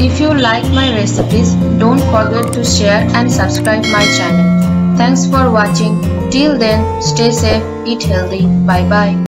If you like my recipes, don't forget to share and subscribe my channel. Thanks for watching. Till then, stay safe, eat healthy. Bye bye.